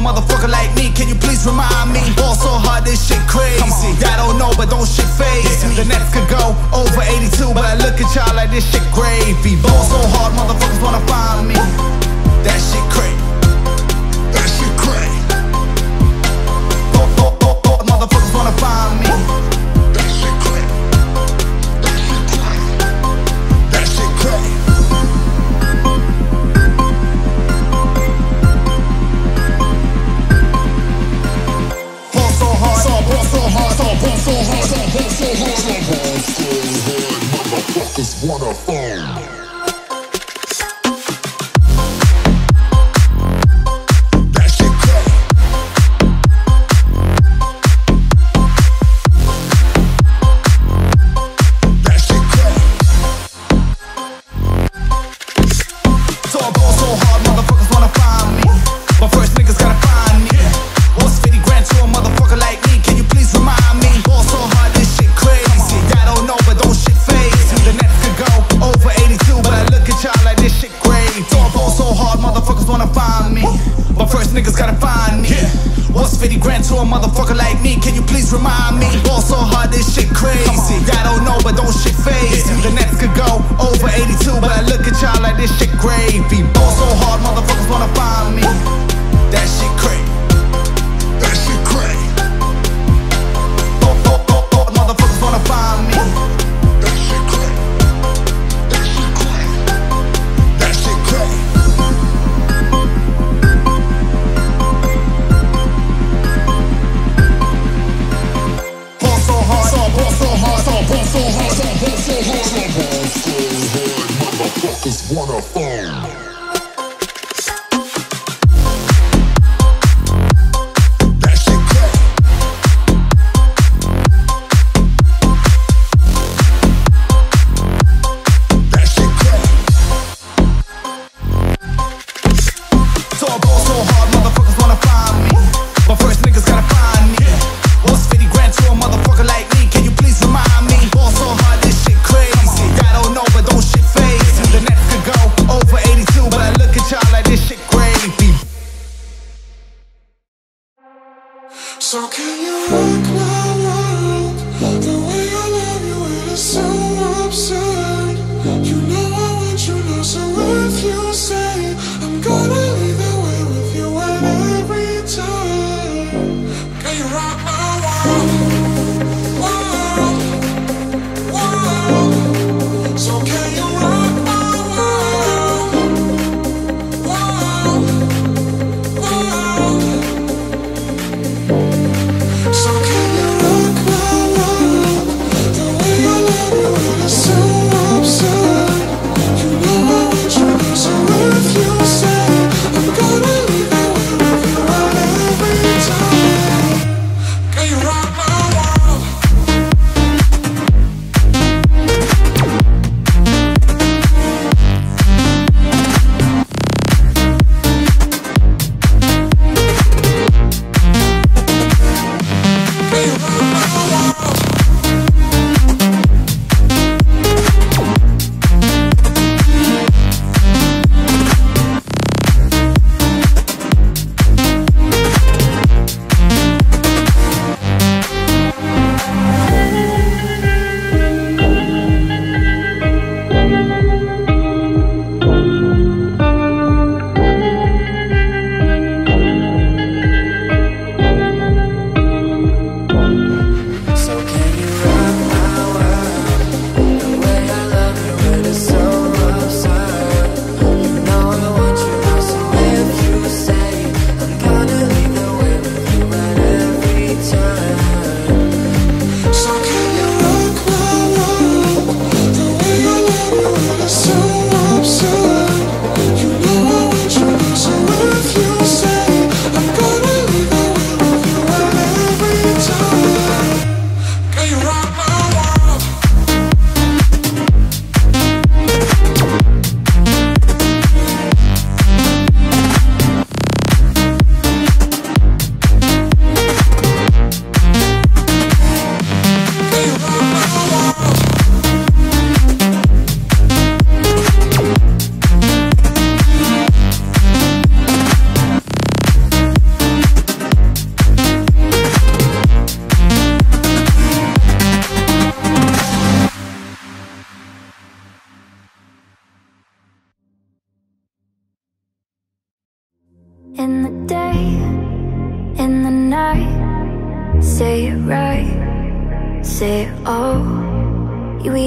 motherfucker like me, can you please remind me? Ball so hard, this shit crazy. Y'all don't know, but don't shit faze me. The Nets could go over 82, but I look at y'all like this shit gravy. Ball so hard, motherfuckers wanna find me. That shit crazy.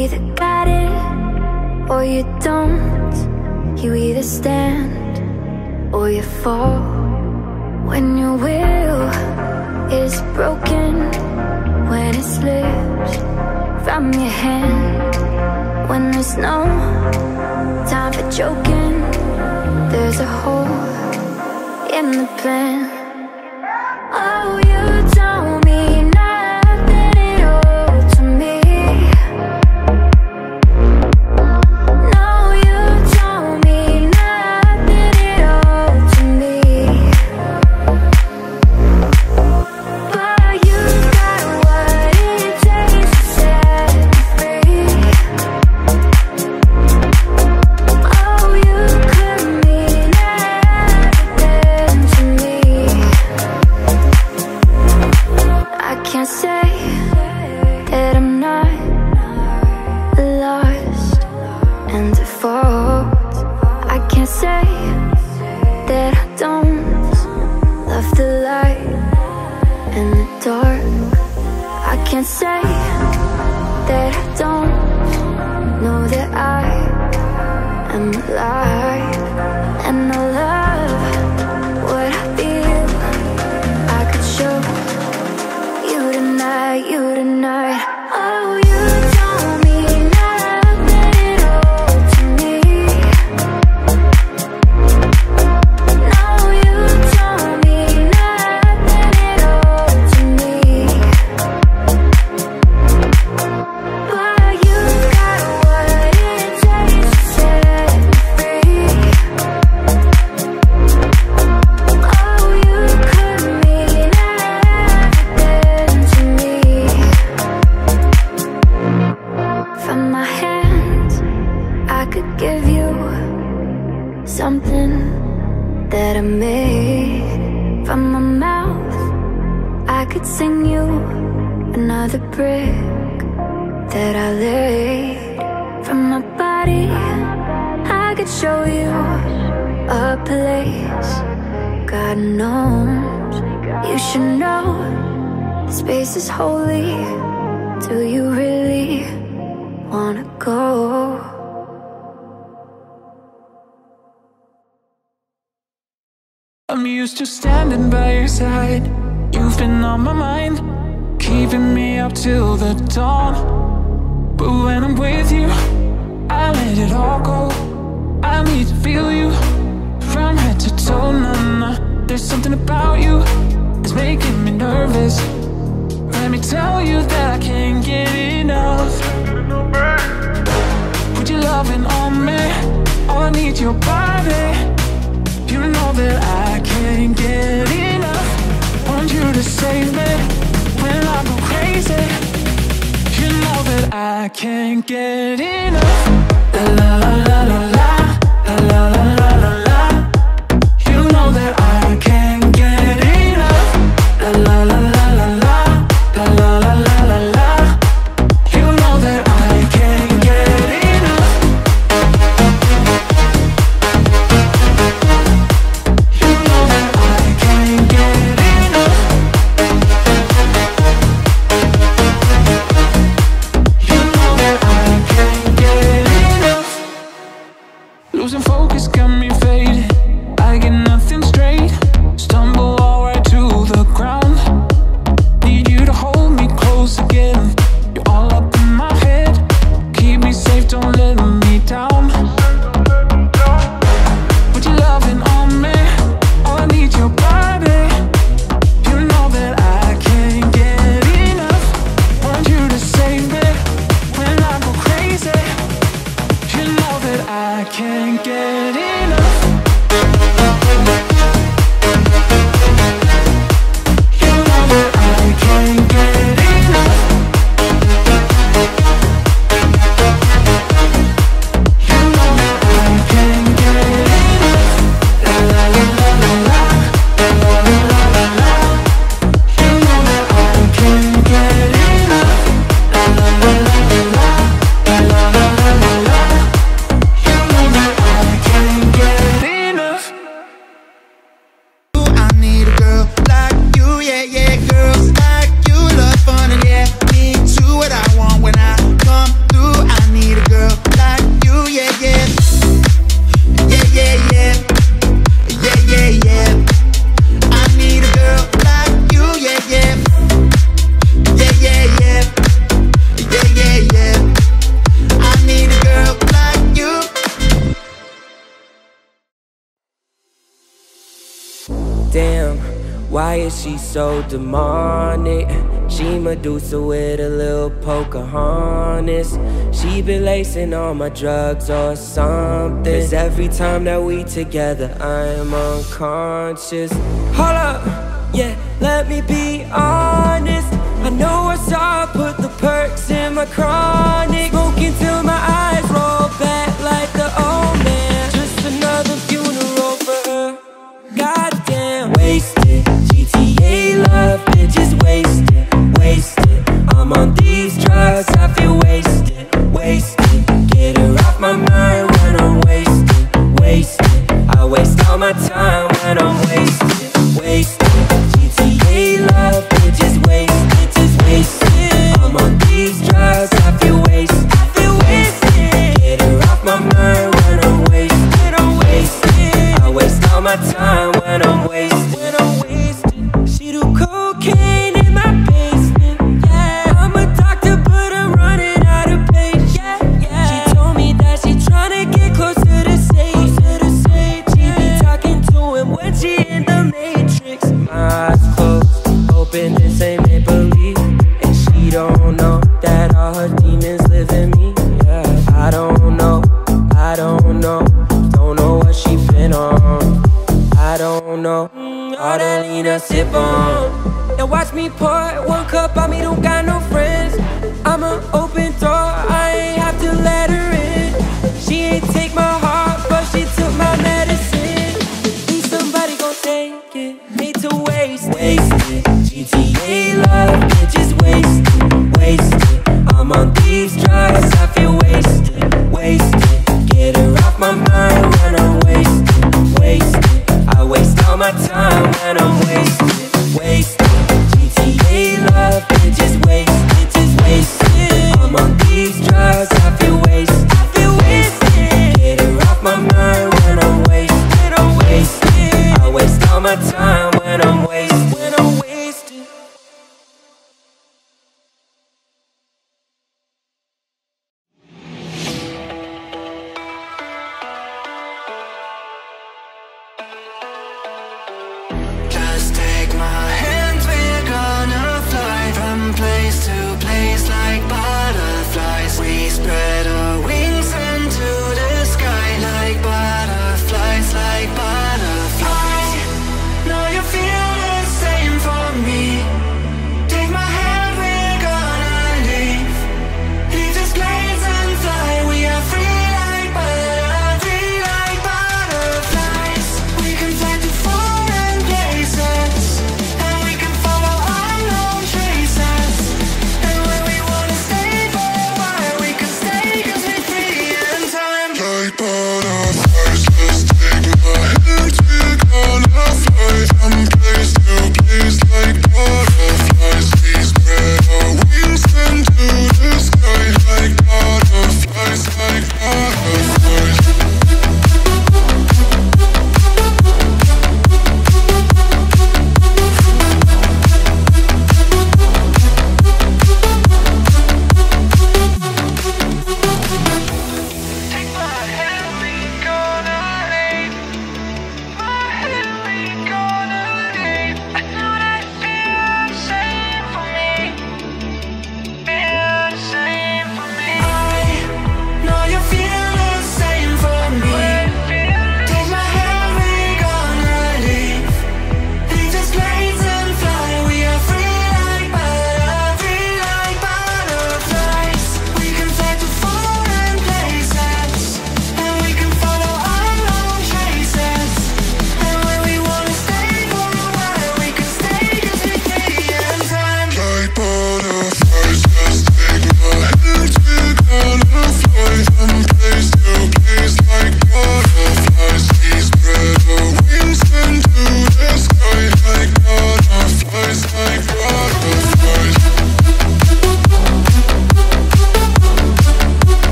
either got it or you don't. You either stand or you fall. When your will is broken When it slips from your hand When there's no time for joking There's a hole in the plan. Something about you is making me nervous. Let me tell you that I can't get enough. Put your loving on me. Oh, I need your body. You know that I can't get enough. Want you to save me When I go crazy. You know that I can't get enough. La, la, la. wasting all my drugs or something. Cause every time that we together, I am unconscious. Hold up, yeah, let me be honest. I know I saw put the perks in my chronic, smoking till my eyes.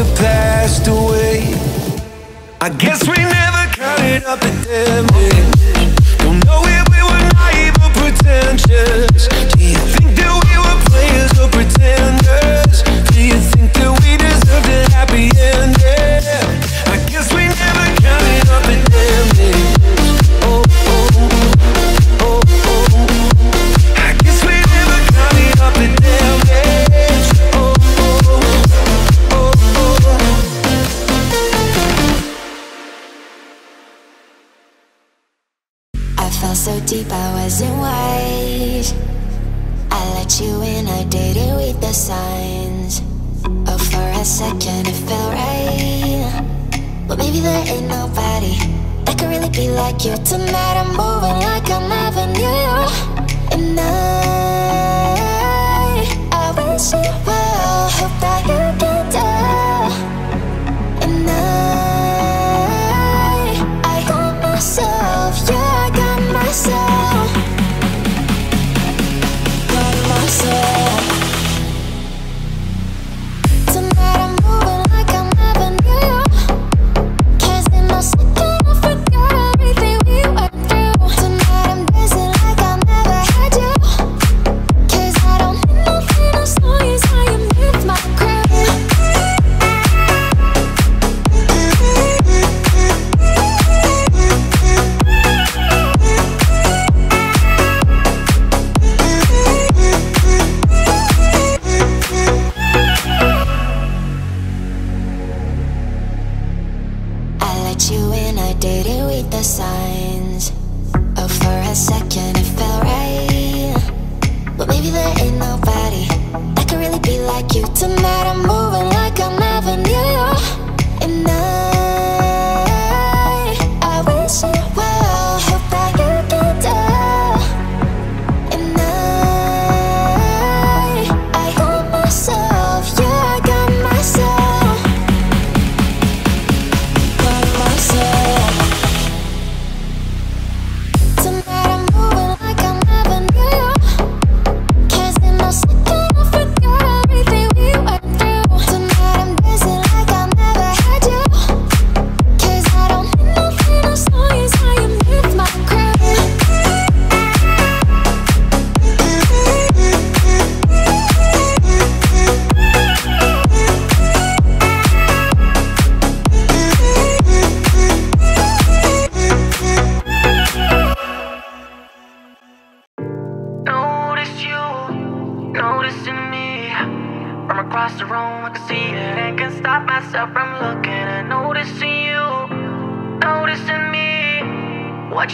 sister passed away. I guess we never counted up and damn.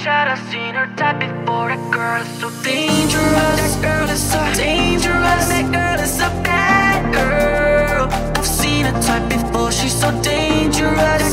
shot, I've seen her type before. That girl is so dangerous. That girl is so dangerous. That girl is a bad girl. I've seen her type before, she's so dangerous.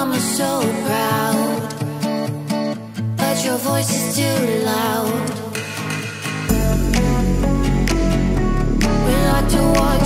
mama so proud But your voice is too loud We like to watch.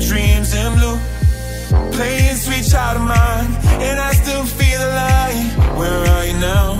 dreams in blue Playing sweet child of mine And I still feel alive Where are you now?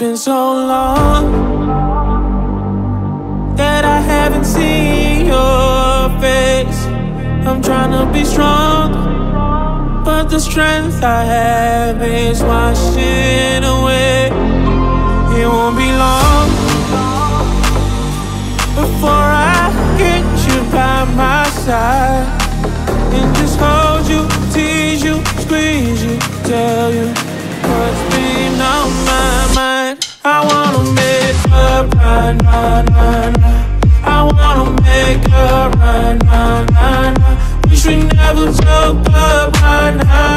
been so long that I haven't seen your face. I'm trying to be strong, but the strength I have is washing away. It won't be long before I get you by my side and just hold you, tease you, squeeze you, tell you what's been on my mind. I wanna make her run, run, run, run. I wanna make her run, run, run, run. Wish we never broke up, run, run.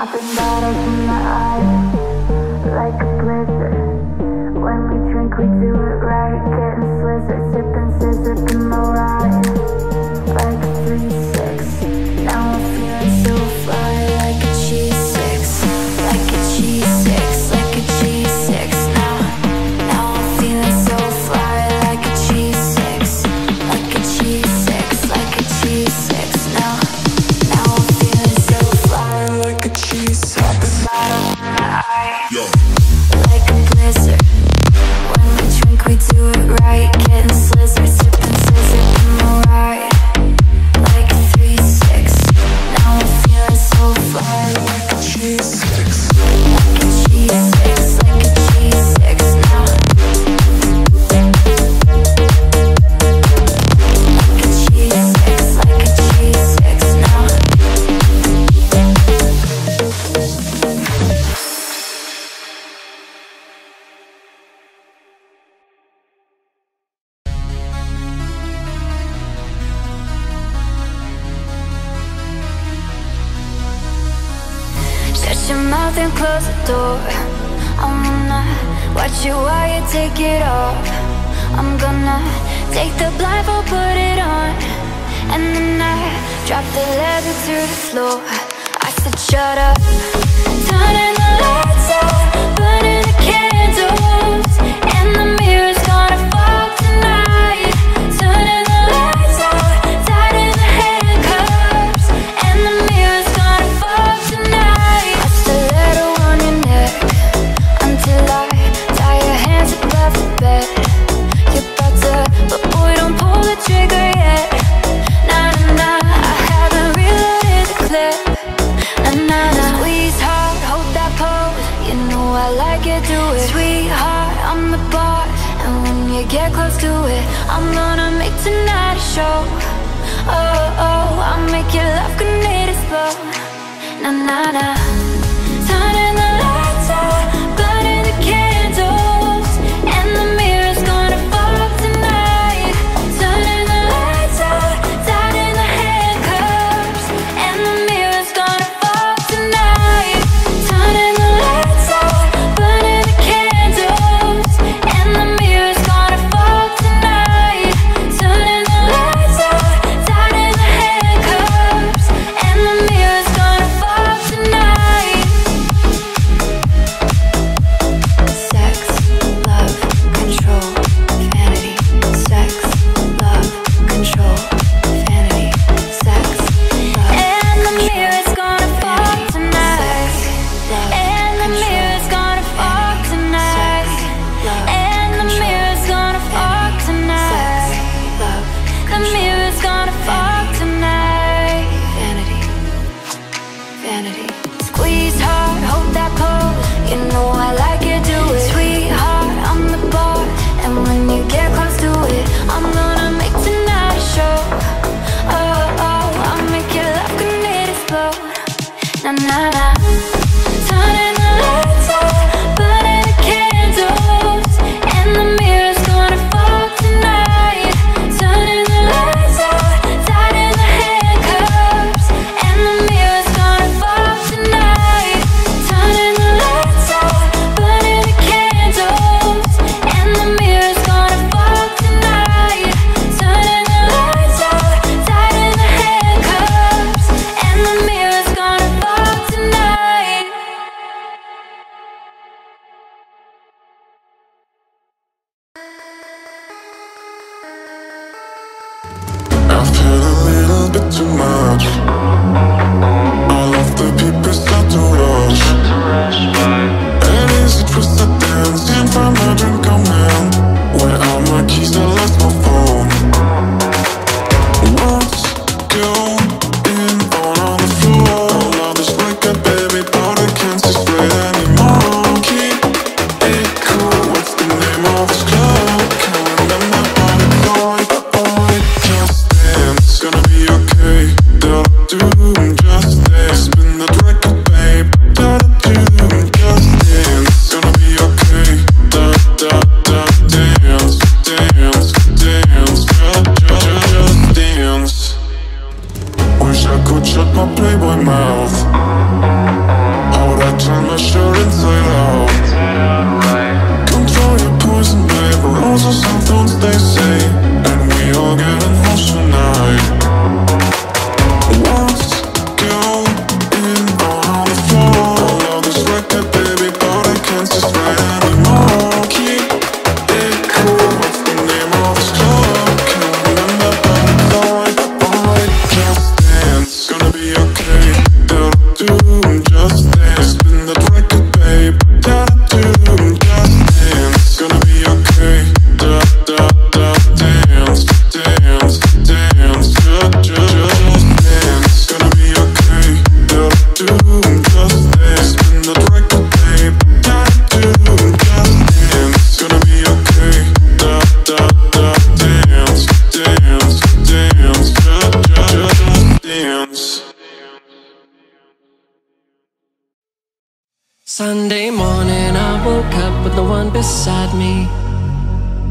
popping bottles in my eyes like a blizzard. When we drink, we do it right. Getting slizzard, sipping scissor, in my ride.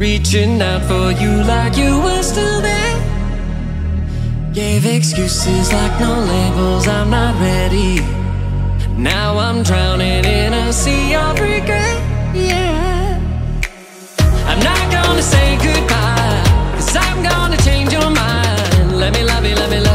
Reaching out for you like you were still there. Gave excuses like no labels, I'm not ready. Now I'm drowning in a sea of regret. Yeah. I'm not gonna say goodbye, cause I'm gonna change your mind. Let me love you, let me love you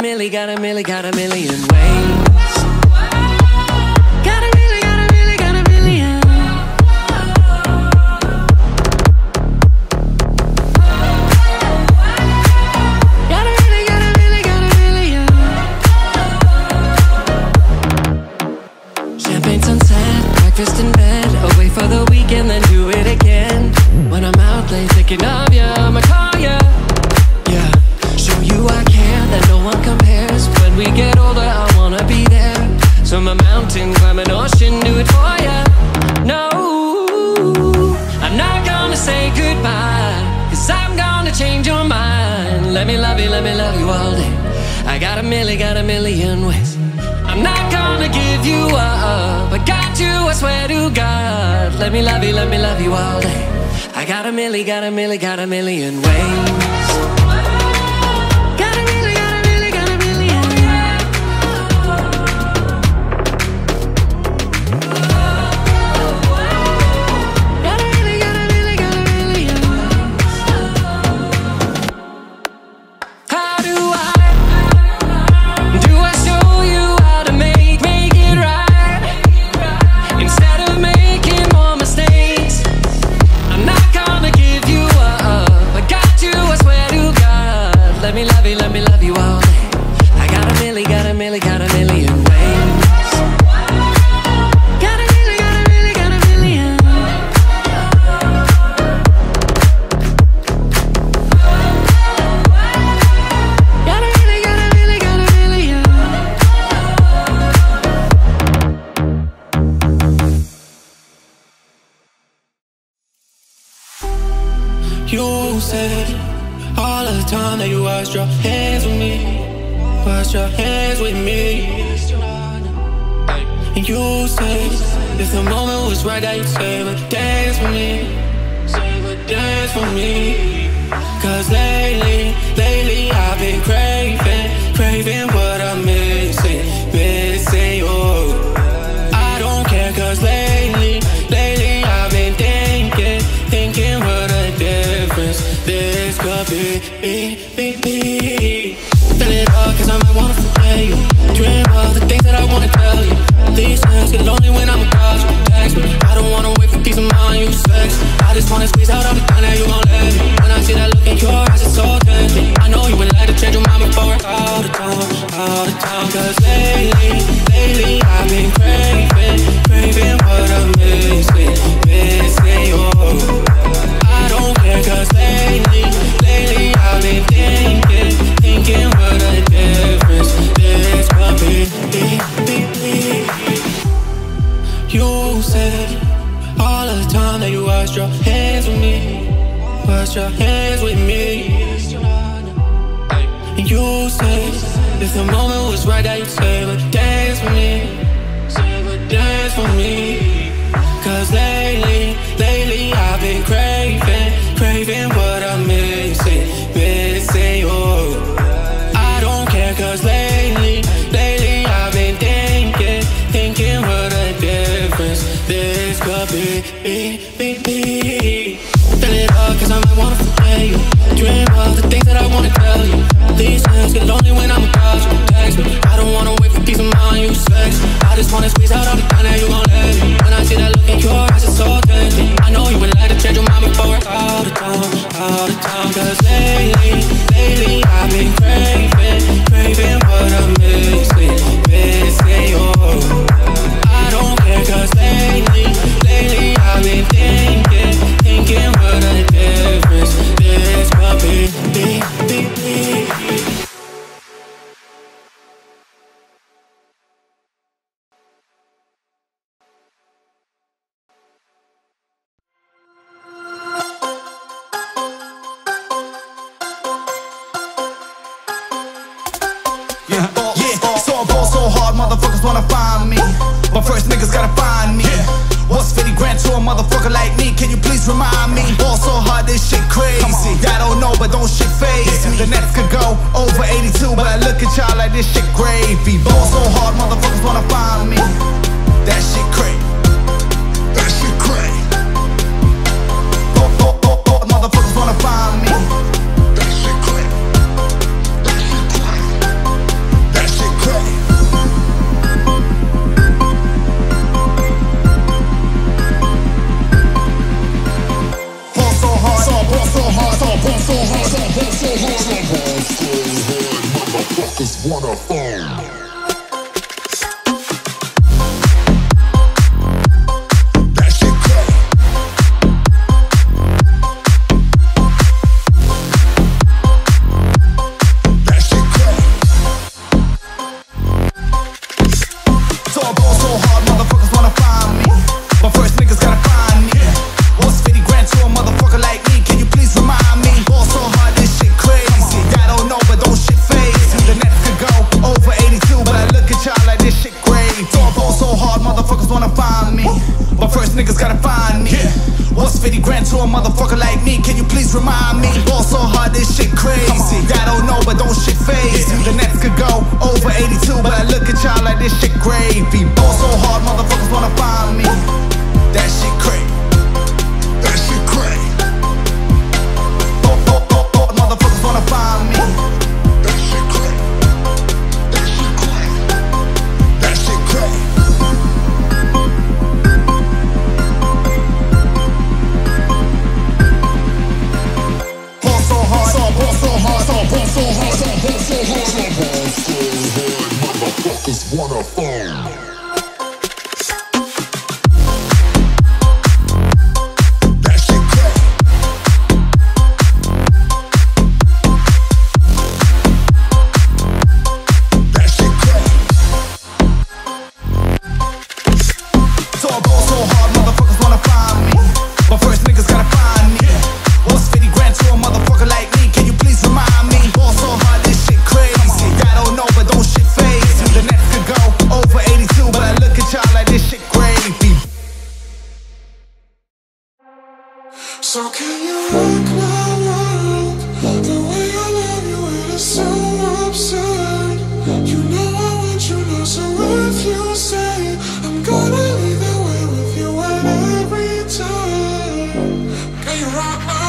a million, got a million, got a million ways. Got a million, got a million, got a million. Got a million, got a million, got a million. Champagne sunset, breakfast in bed, away for the weekend, then do it again. When I'm out late thinking of Let me love you, all day. I got a million, got a million ways. I'm not gonna give you up, I got you, I swear to God. Let me love you, let me love you all day. I got a million, got a million, got a million ways. Said all of the time that you washed your hands with me, washed your hands with me. And you said if the moment was right that you'd save a dance for me, save a dance for me. Cause lately, lately I've been craving, craving what I'm missing, These get lonely when I'm without you. Text I don't wanna wait for peace of mind, you sex. I just wanna squeeze out all the time that you gon' let me. When I see that look in your eyes, it's so tempting. I know you would like to change your mind before all the time, all the time. Cause lately, lately I've been craving, craving what I'm missing, missing you. I don't care cause lately washed your hands with me, Wash your hands with me. And you say, if the moment was right that you'd save a dance for me, save a dance for me. Cause lately, lately I've been craving, craving what I'm missing, missing you. I don't care cause lately, lately I've been thinking, thinking what a difference this could be, Fill it I might wanna you. Dream of the things that I wanna tell you. These get lonely when I'm you. Text I don't wanna wait for peace of mind, you sex. I just wanna squeeze out all the time that you gon' let me. When I see that look in your eyes, it's so tempting. I know you would like to change your mind before the time, all the time. Cause lately, lately Can you please remind me? Ball so hard, this shit crazy. I don't know, but don't shit face me. The Nets could go over 82, but I look at y'all like this shit gravy. Ball so hard, motherfuckers wanna find me. That shit crazy. That shit wanna fuck. rock my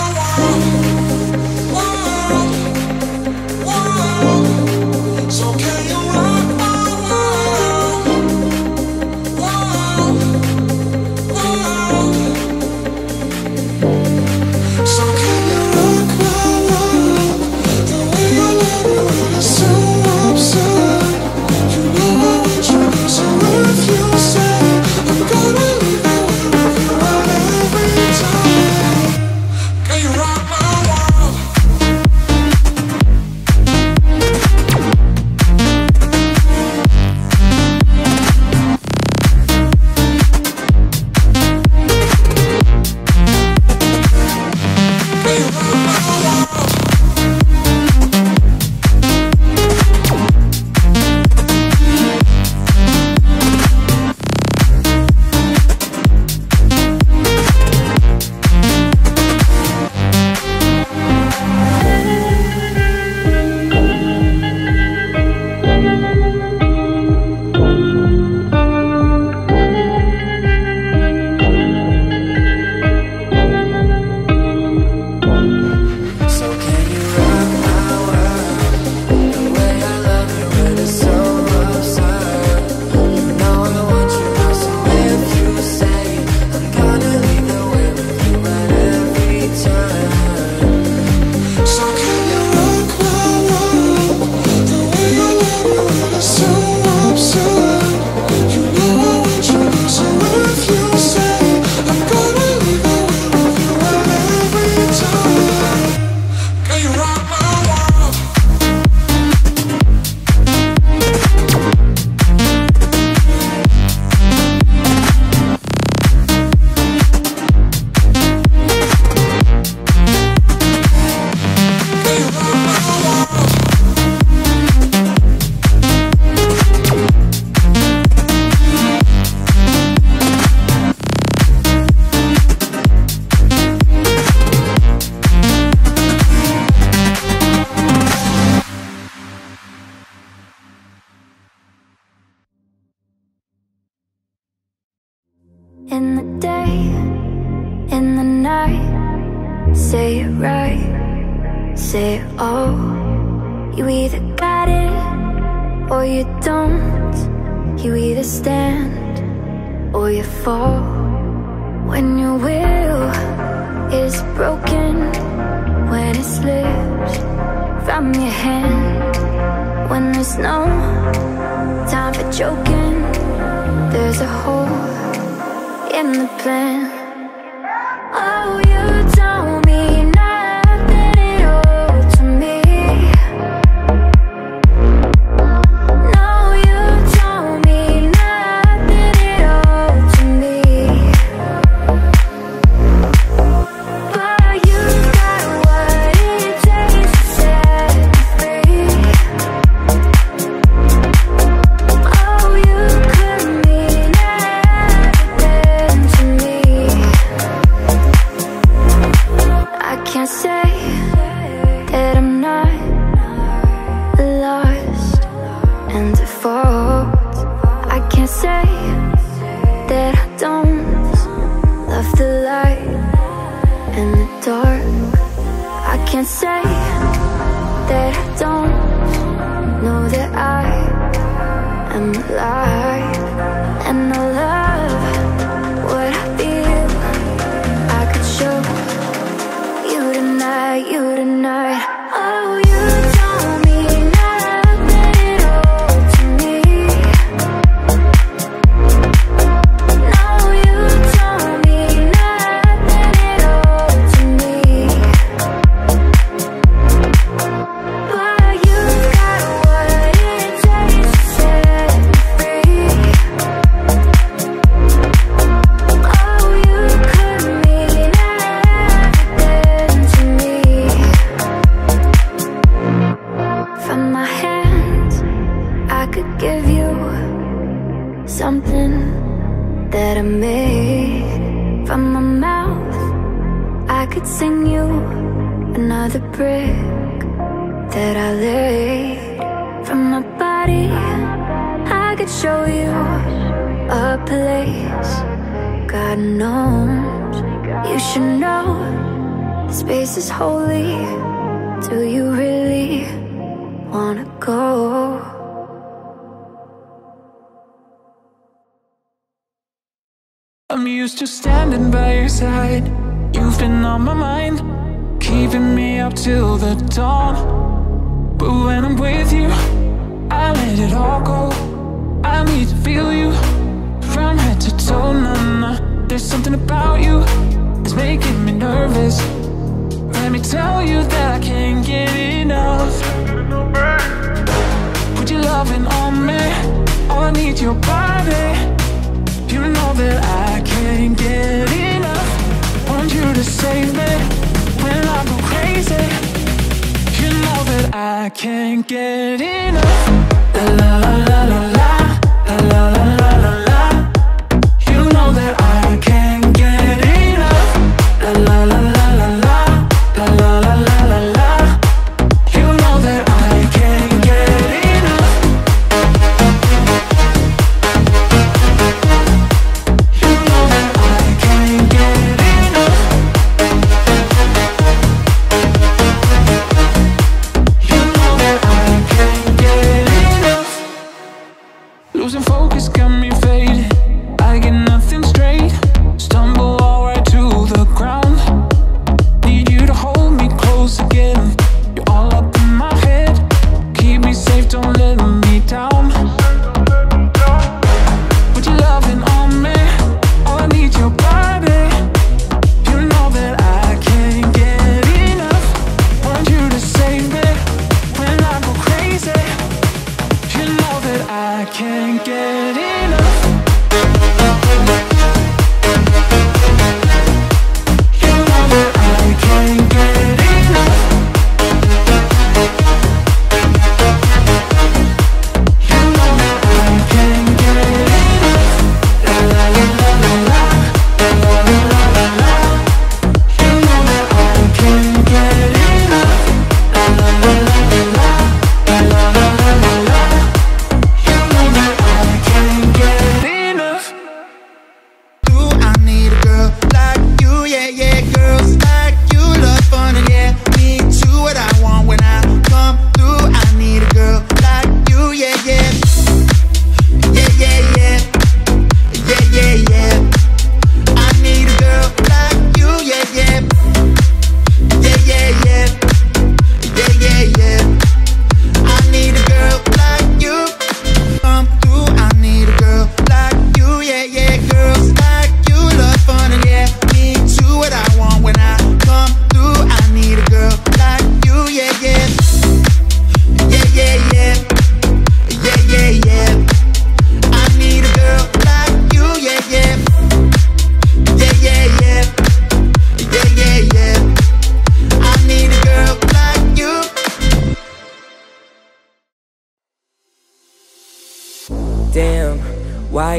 from your hand When there's no time for joking There's a hole in the plan. loving on me. All I need your body. You know that I can't get enough. Want you to save me When I go crazy. You know that I can't get enough. La la la la la La la la la la. You know that I can't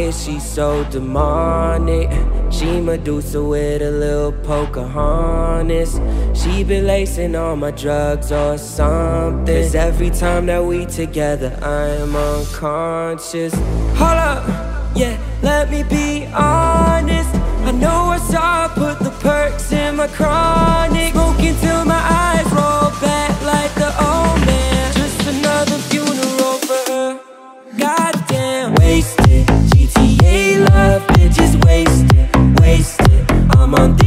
is she so demonic? She Medusa with a little Pocahontas. She been lacing all my drugs or something. Cause every time that we together, I am unconscious. Hold up, yeah, let me be honest. I know I saw I put the perks in my chronic. Smoking till my eyes roll back. diamante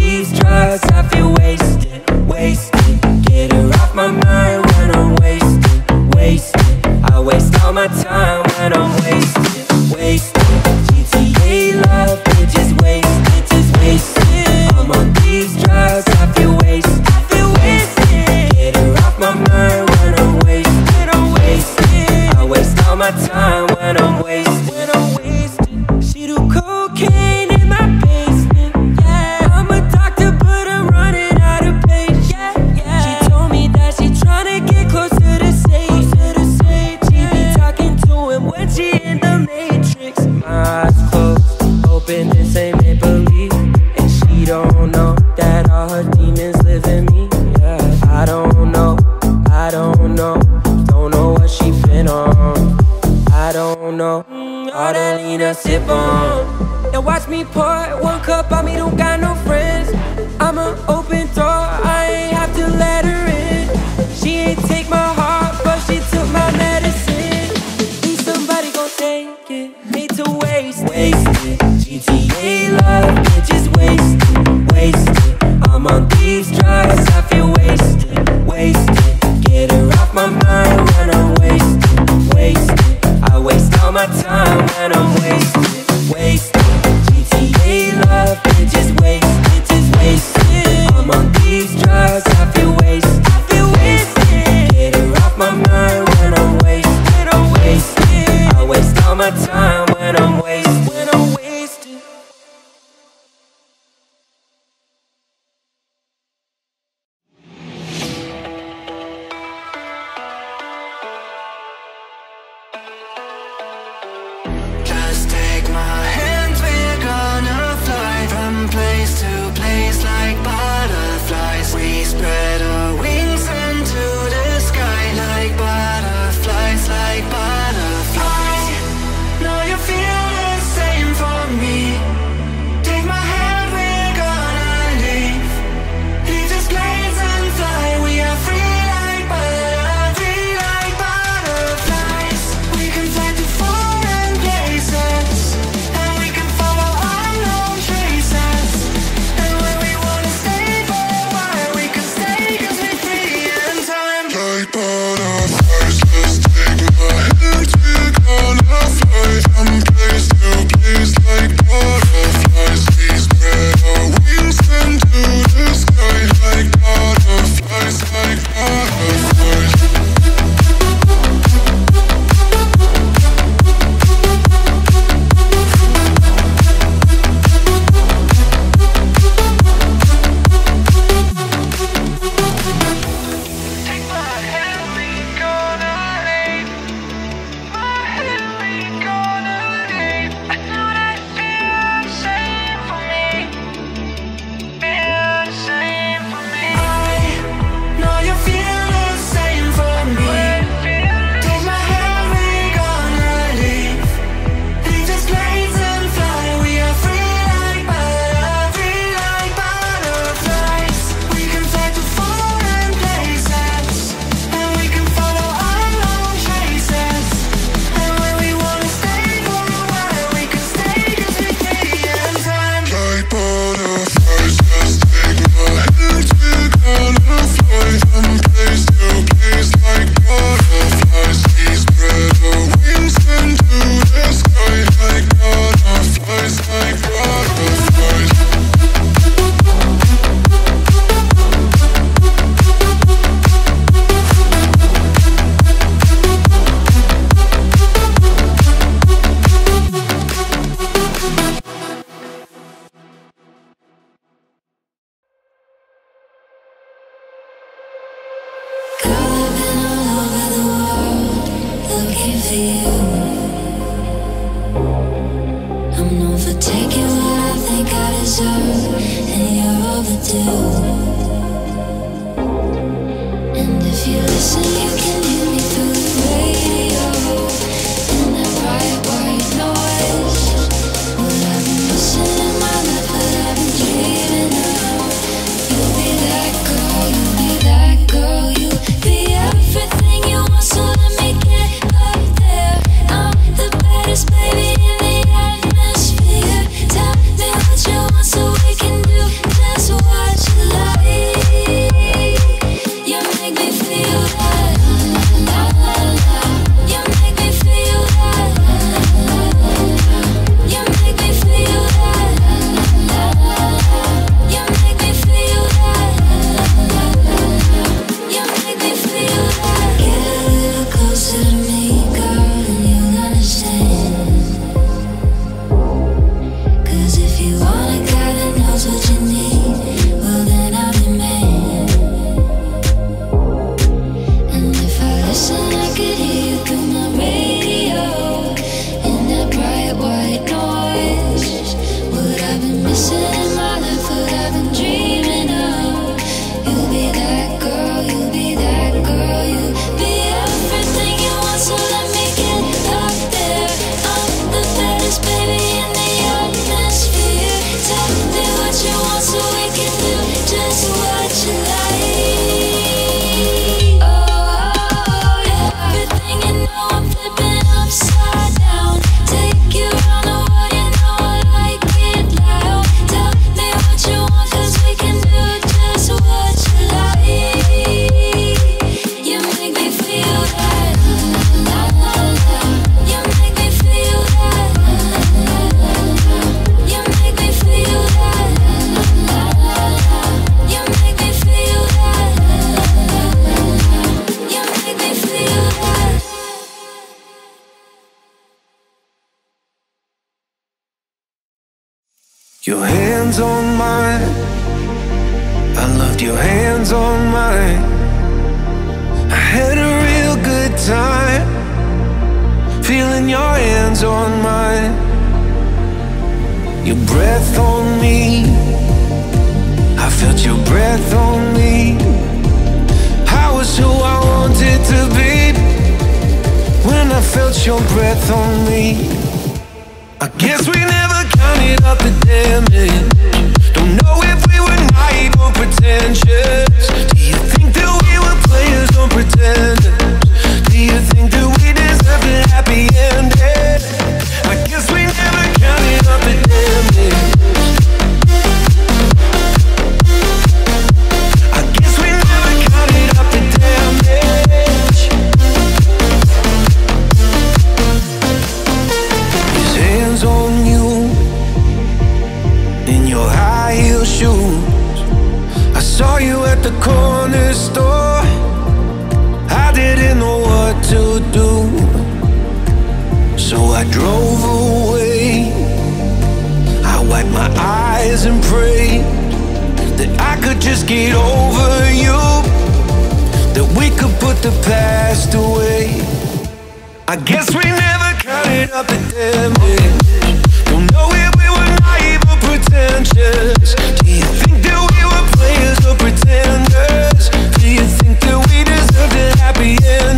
what to do. So I drove away. I wiped my eyes and prayed that I could just get over you. That we could put the past away. I guess we never counted up the damage. Don't know if we were naive or pretentious. Do you think that we were players or pretenders? Do you think that we deserved a happy end?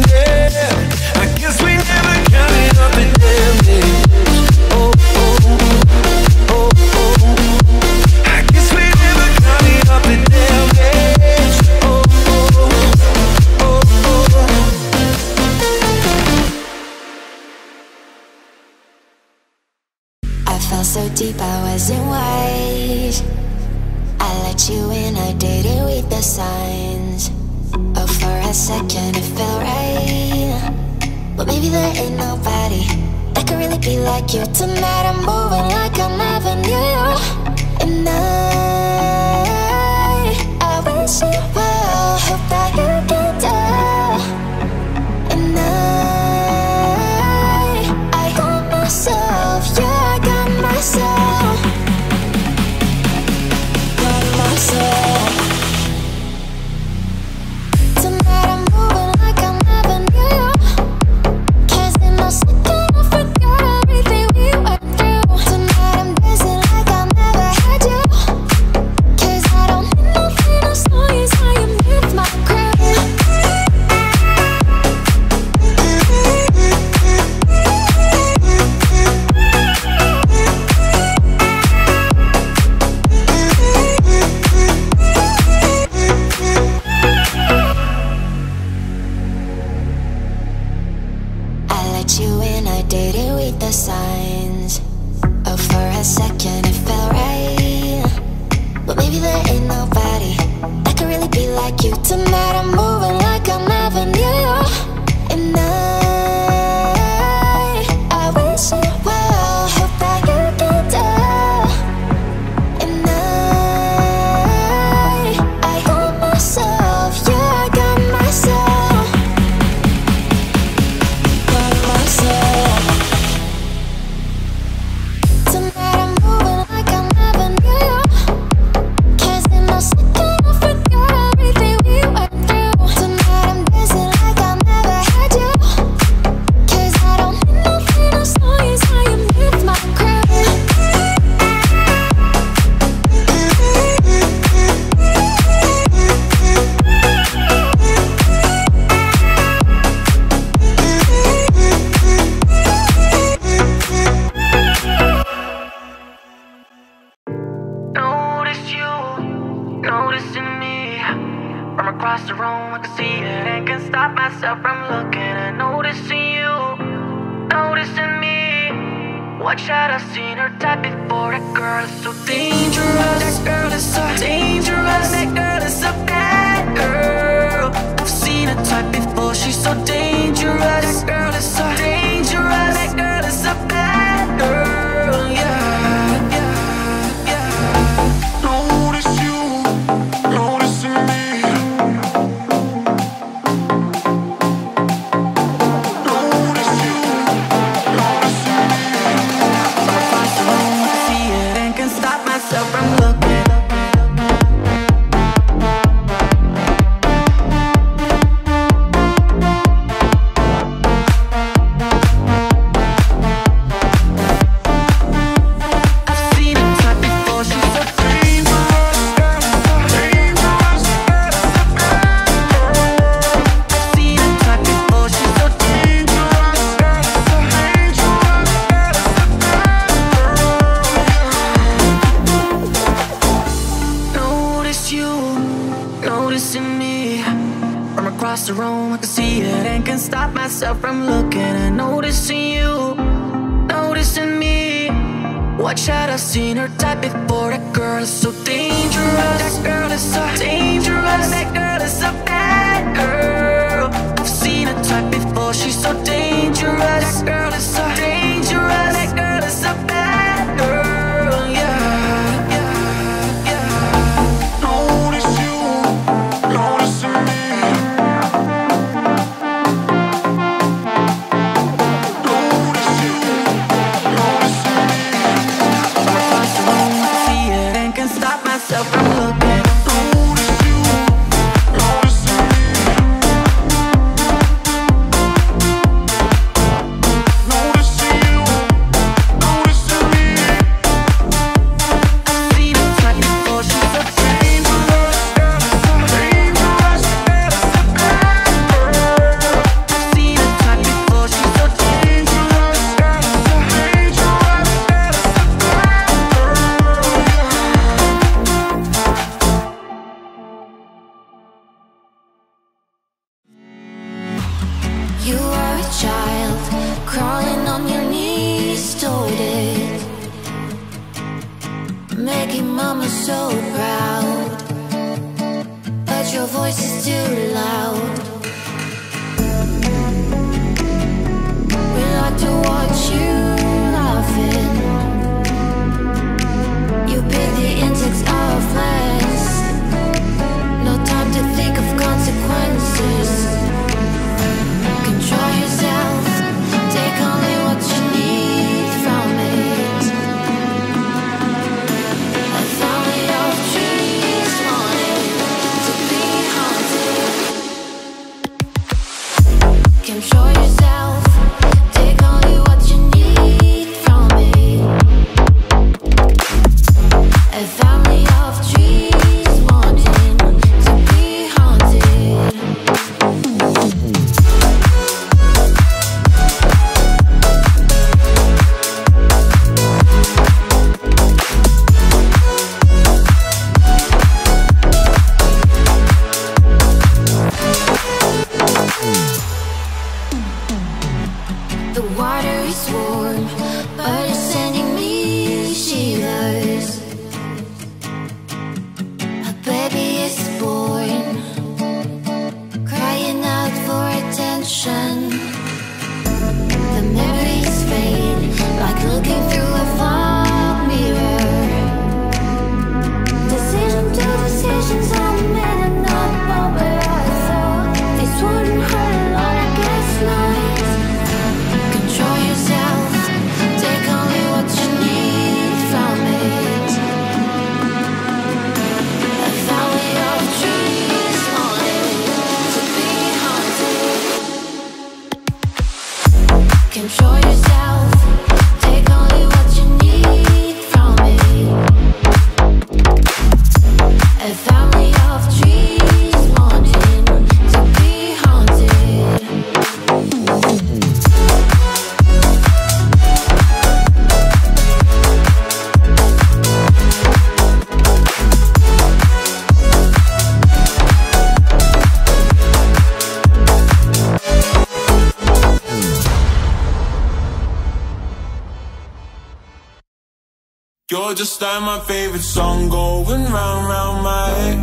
Just like my favorite song going round, round my head.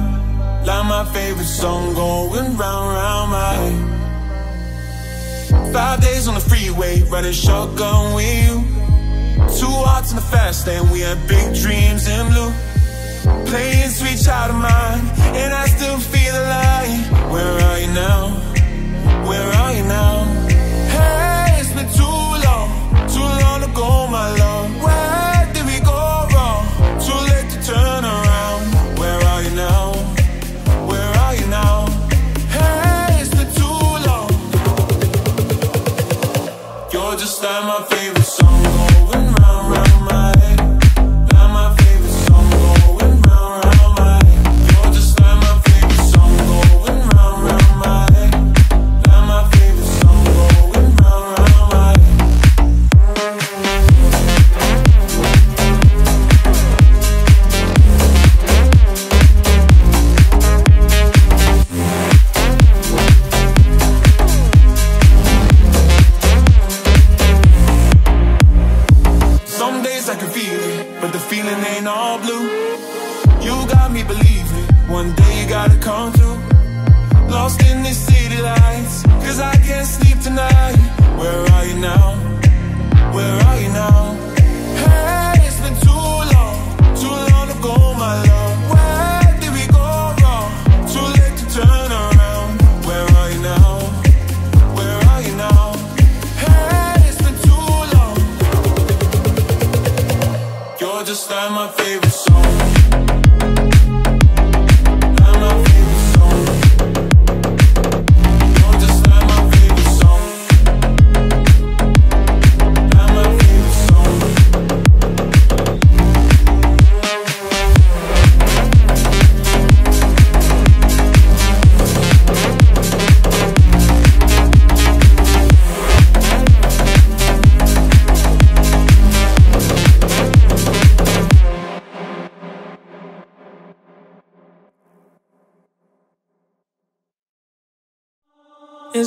Like my favorite song going round, round my head. Five days on the freeway, riding shotgun with you. Two hearts in the fast lane, we had big dreams in blue. Playing sweet child of mine, and I still feel alive. Where are you now? Where are you now? Hey, it's been too long, too long ago, my love.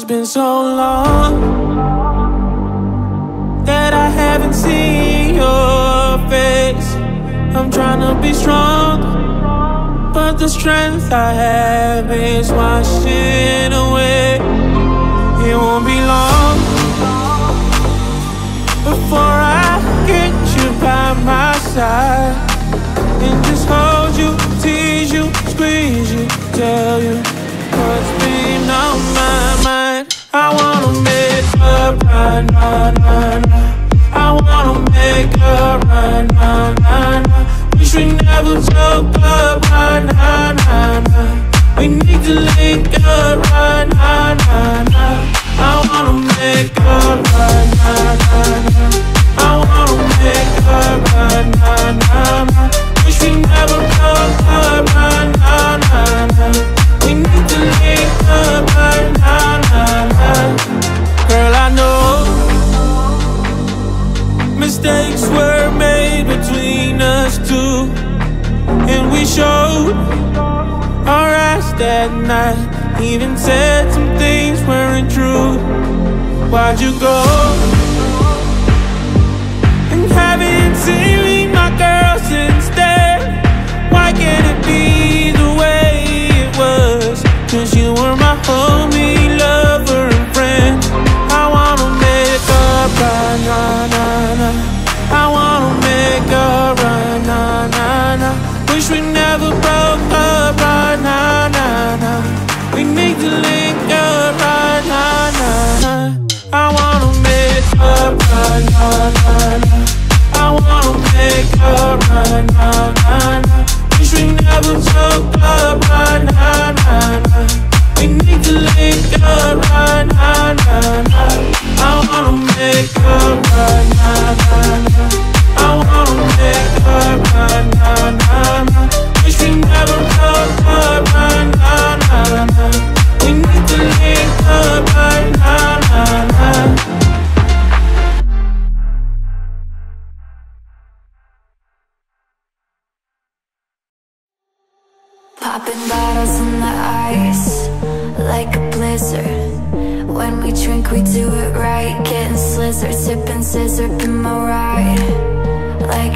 Been so long that I haven't seen your face. I'm trying to be strong, but the strength I have is washing away. It won't be long before I get you by my side and just hold you, tease you, squeeze you, tell you now, now. I wanna make. Wish we never broke up. We need to link up now. I wanna make now. I wanna make. Wish we never broke up. We need to up mistakes were made between us two, and we showed our ass that night. Even said some things weren't true. Why'd you go? And haven't seen my girl, since then. Why can't it be the way it was? Cause you were my homie, lover, and friend. I wanna make up now, nah, nah. I wanna make up right now, nah, nah. Wish we never broke up right now, nah, nah. We need to link up right now, nah, nah. I wanna make up right now, nah, nah. I wanna make up right now, nah, nah. Wish we never broke up right now, nah, nah. We need to up right now, nah, nah. I wanna make up right now, nah, nah. I wanna make up right now, nah, nah. Wish we never broke up right now, nah, nah. We need to up right now, nah, nah. Popping bottles in the ice When we drink, we do it right. Getting slizzard, sipping sizzurp, my ride like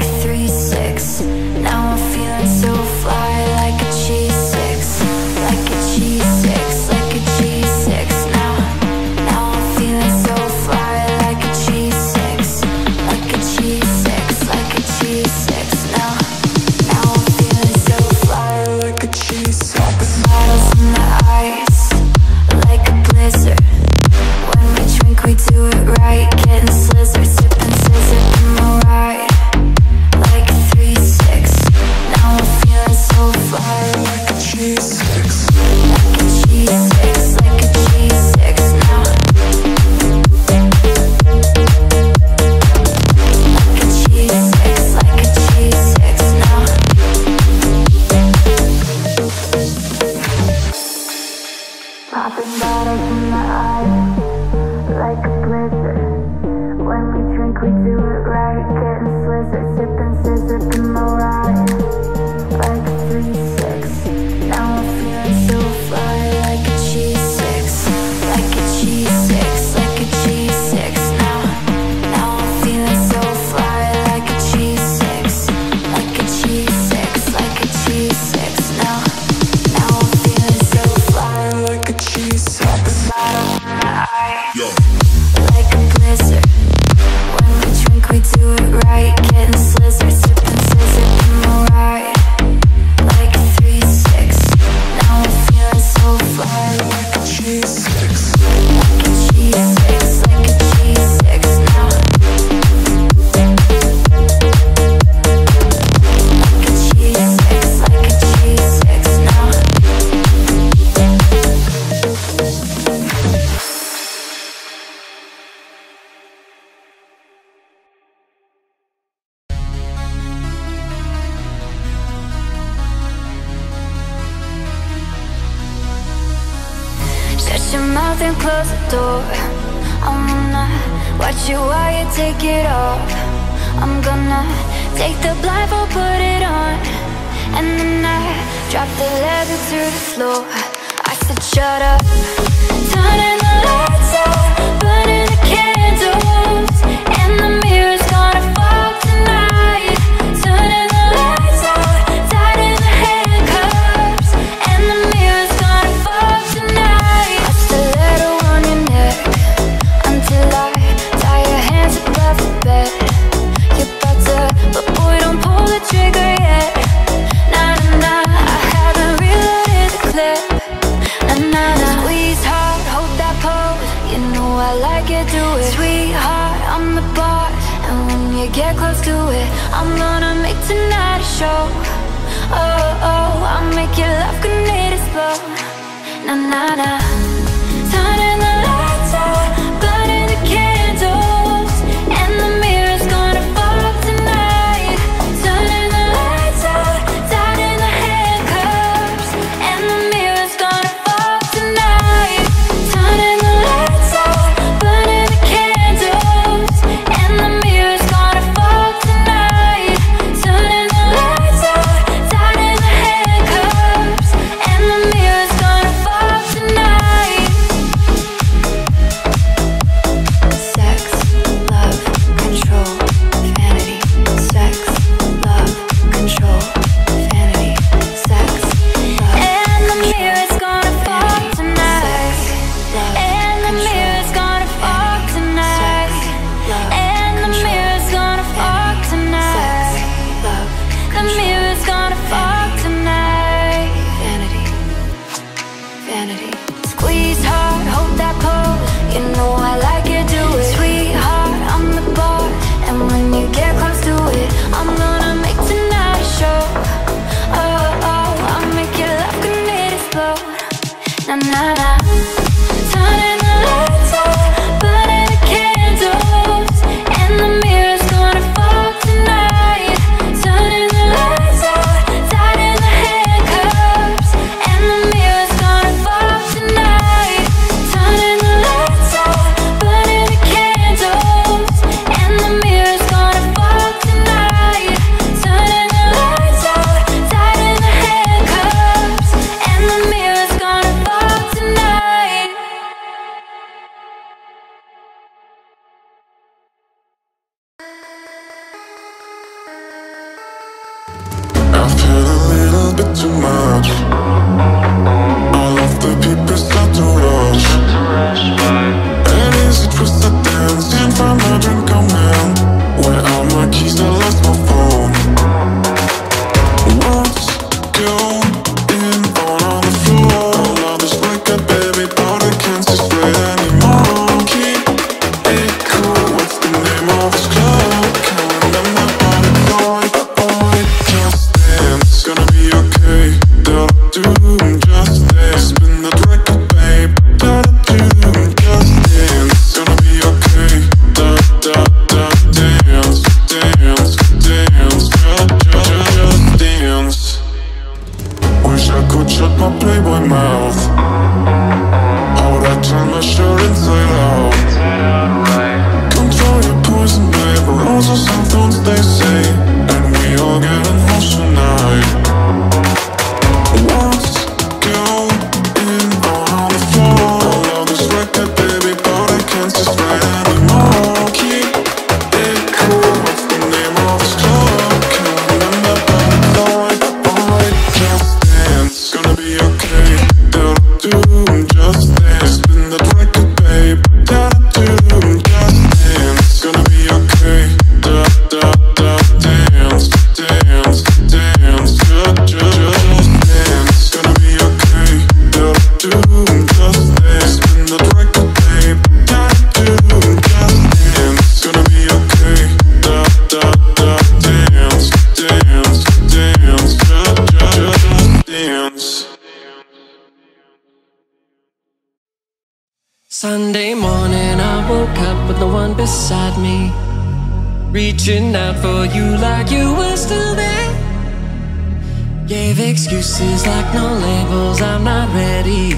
excuses like no labels, I'm not ready.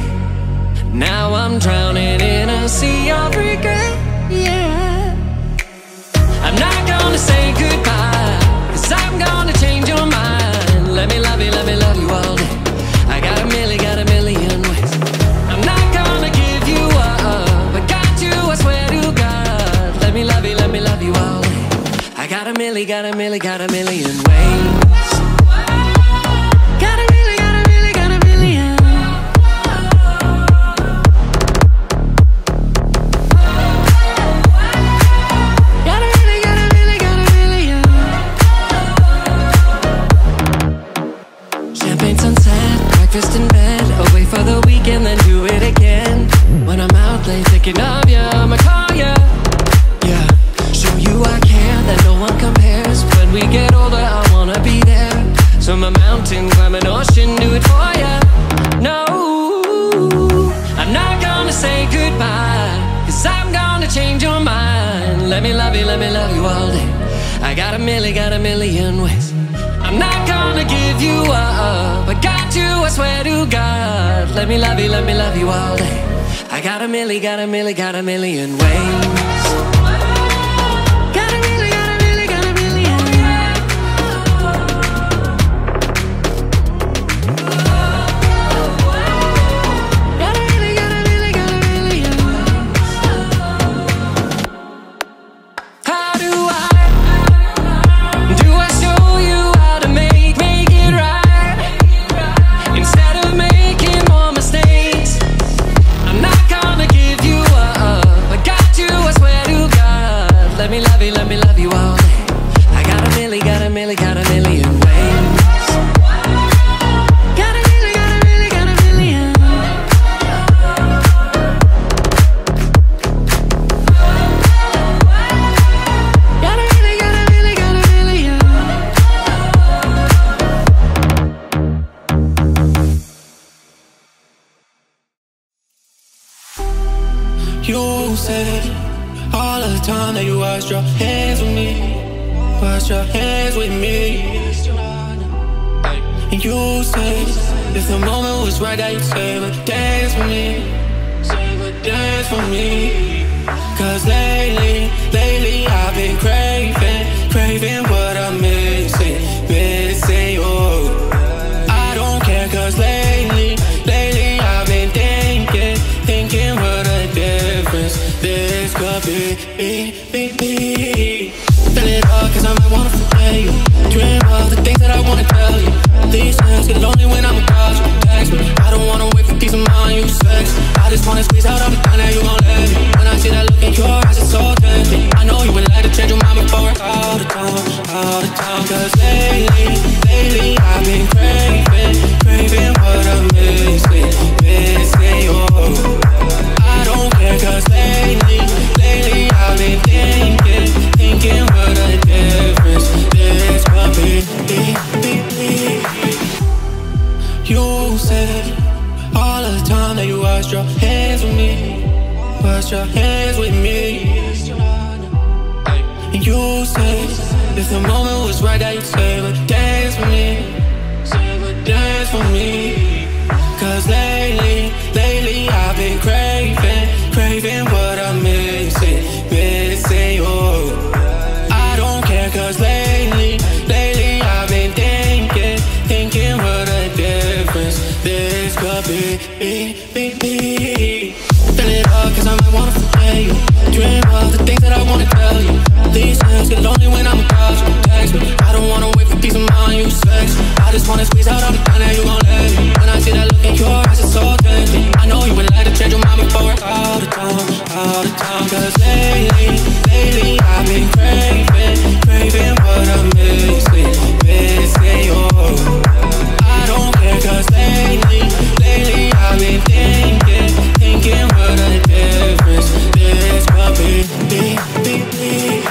Now I'm drowning in a sea of regret. Yeah. I'm not gonna say goodbye, cause I'm gonna change your mind. Let me love you, let me love you all day. I got a million, got a million ways. I'm not gonna give you up, I got you, I swear to God. Let me love you, let me love you all day. I got a million, got a million, got a million ways. Let me love you, all day. I got a million, got a million ways. I'm not gonna give you up. I got you, I swear to God. Let me love you, let me love you all day. I got a million, got a million, got a million ways. Said all of the time that you washed your hands with me, washed your hands with me. And you said if the moment was right, that you'd save a dance for me, save a dance for me. Cause lately, lately I've been craving, craving what I'm missing, missing you. I don't care cause lately, be, be, be, be. It I might wanna you. Dream of the things that I wanna tell you. These get lonely when I'm. Text me, I don't wanna wait for peace of mind, you. I just wanna squeeze out all the time that you gon' let me. When I see that look in your eyes, it's. I know you would like to change your mind before time, all the time. Cause lately, lately I've been craving, craving what. I don't care cause lately, thinking, thinking what a difference this could be. You said all of the time that you washed your hands with me, washed your hands with me. You said if the moment was right, that you'd save a dance for me, save a dance for me. Cause lately, lately I've been craving, craving what I'm missing, missing you. Oh. I don't care cause lately, lately I've been thinking, thinking what a difference this could be, be, be, be. Fill it up cause I might wanna forget you. Dream of the things that I wanna tell you. These nights get lonely when I'm without you. Text me, I don't wanna wait for peace of mind, you sex. I just wanna squeeze out all the time that you gon' let me. When I see that look in your eyes, it's so tempting. I know you would like to change your mind before all the time, all the time Cause lately, lately I've been craving, craving what I'm missing, missing you I don't care cause lately, lately I've been thinking, thinking what a difference this could be, be, be, be.